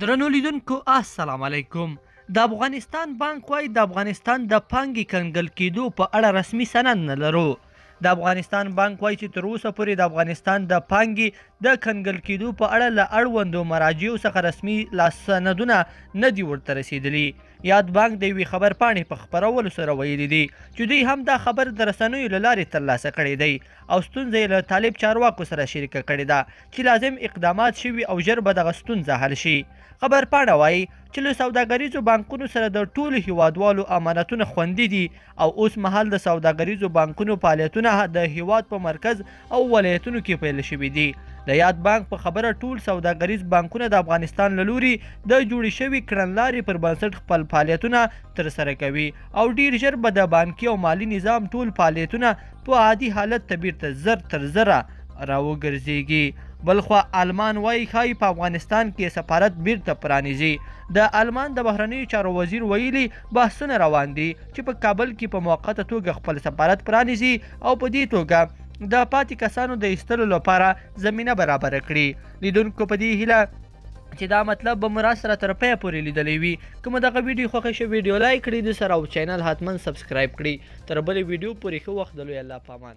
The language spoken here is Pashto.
درنو لیدونکو السلام علیکم د افغانستان بانک وايي د افغانستان د پانګې کنګل کېدو په اړه رسمي سند نه لرو د افغانستان بانک وايي چې تر اوسه پورې د افغانستان د پانګې د کنګل کېدو په اړه له اړوندو مراجعو څخه رسمي لاسندونه نه دي ورته رسېدلي یاد بانک د یوې خبرپاڼې په خپرولو سره ویلي دي چې دوی هم دا خبر د رسنیو له لارې ترلاسه کړی دی او ستونزه یې له طالب چارواکو سره شریکه کړې ده چې لازم اقدامات شوي او ژر به دغه ستونزه حل شي خبرپاڼه وایي چې له سوداګریزو بانکونو سره د ټولو هیوادوالو امانتونه خوندي دي او اوس مهال د سوداګریزو بانکونو فعالیتونه د هیواد په مرکز او ولایتونو کې پیل شوي دي د یاد بانک په خبره ټول سوداګریز بانکونه د افغانستان له لوري د جوړې شوي کړنلارې پر بنسټ خپل فعالیتونه ترسره کوي او ډیر ژر به د بانکي او مالي نظام ټول فعالیتونه په عادي حالت ته بیرته زر تر زره راوګرځېږي. بلخوا آلمان وايي ښايي په افغانستان کې سفارت بیرته پرانیزي. د آلمان د بهرنیو چارو وزیر ویلي بحثونه روان دي چې په کابل کې په موقته توګه خپل سفارت پرانیزي او په دې توګه د پاتې کسانو د ایستلو لپاره زمینه برابره کړي. لیدونکو په دې هیله چې دا مطلب به مو راسره تر پایه پورې لیدلی وي که مو دغه ویډیو خوښه شوې ویډیو لایک کړئ د سره او چینل حتما سبسکرایب کړئ تر بلې ویډیو پورې ښه وخت د لوی الله پامان